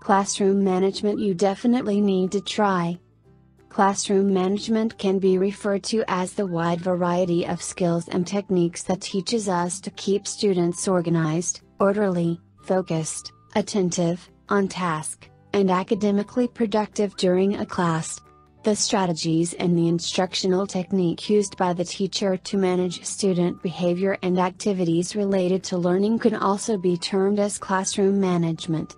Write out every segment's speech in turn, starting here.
Classroom management you definitely need to try. Classroom management can be referred to as the wide variety of skills and techniques that teaches us to keep students organized, orderly, focused, attentive, on task, and academically productive during a class. The strategies and the instructional technique used by the teacher to manage student behavior and activities related to learning can also be termed as classroom management.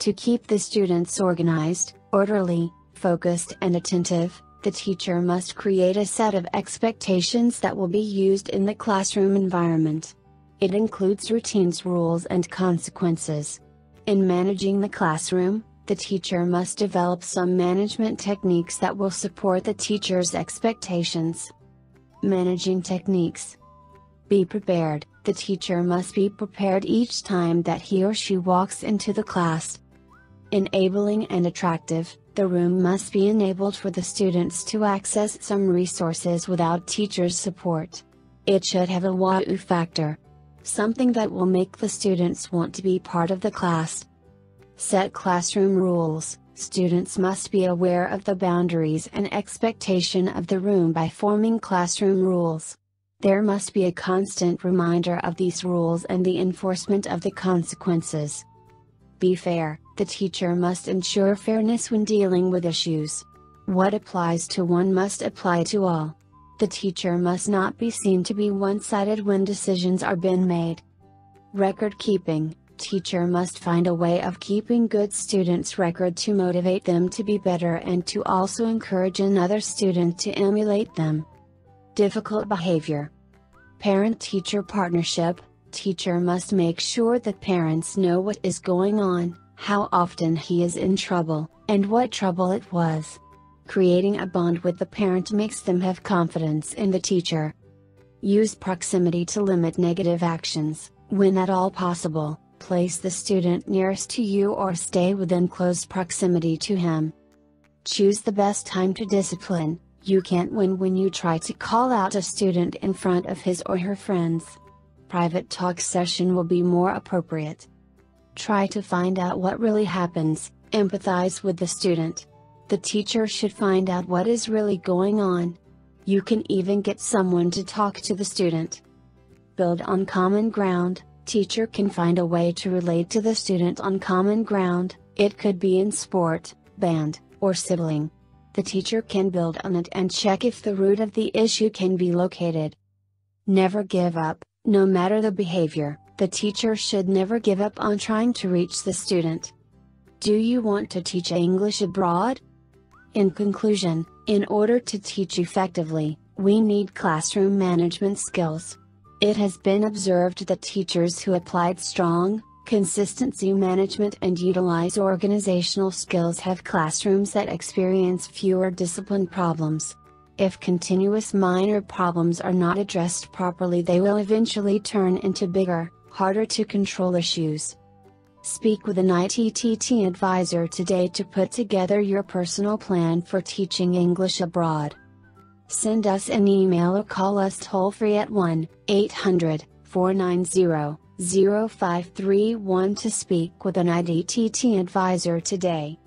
To keep the students organized, orderly, focused and attentive, the teacher must create a set of expectations that will be used in the classroom environment. It includes routines rules and consequences. In managing the classroom, the teacher must develop some management techniques that will support the teacher's expectations. Managing techniques. Be prepared, the teacher must be prepared each time that he or she walks into the class. Enabling and attractive, the room must be enabled for the students to access some resources without teacher's support. It should have a wow factor. Something that will make the students want to be part of the class. Set classroom rules. Students must be aware of the boundaries and expectation of the room by forming classroom rules. There must be a constant reminder of these rules and the enforcement of the consequences. Be fair, the teacher must ensure fairness when dealing with issues. What applies to one must apply to all. The teacher must not be seen to be one sided when decisions are being made. Record keeping teacher must find a way of keeping good students' record to motivate them to be better and to also encourage another student to emulate them. Difficult behavior. Parent teacher partnership Teacher must make sure that parents know what is going on, how often he is in trouble, and what trouble it was. Creating a bond with the parent makes them have confidence in the teacher. Use proximity to limit negative actions, when at all possible. Place the student nearest to you or stay within close proximity to him. Choose the best time to discipline, you can't win when you try to call out a student in front of his or her friends. Private talk session will be more appropriate. Try to find out what really happens, empathize with the student. The teacher should find out what is really going on. You can even get someone to talk to the student. Build on common ground, teacher can find a way to relate to the student on common ground, it could be in sport, band, or sibling. The teacher can build on it and check if the root of the issue can be located. Never give up, no matter the behavior, the teacher should never give up on trying to reach the student. Do you want to teach English abroad? In conclusion, in order to teach effectively, we need classroom management skills. It has been observed that teachers who applied strong, consistency management and utilize organizational skills have classrooms that experience fewer discipline problems. If continuous minor problems are not addressed properly, they will eventually turn into bigger, harder to control issues. Speak with an ITTT advisor today to put together your personal plan for teaching English abroad. Send us an email or call us toll free at 1 800 490 0531 to speak with an ITTT advisor today.